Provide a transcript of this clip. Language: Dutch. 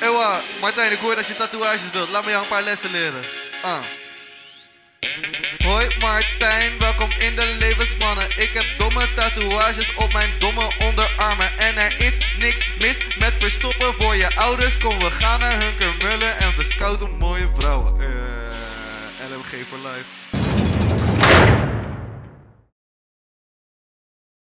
Ewa, Martijn, ik hoor dat je tatoeages wilt. Laat me jou een paar lessen leren. Ah. Hoi Martijn, welkom in de levensmannen. Ik heb domme tatoeages op mijn domme onderarmen. En er is niks mis met verstoppen voor je ouders. Kom, we gaan naar Hunkermullen en we scouten mooie vrouwen. Eh, LMG for life.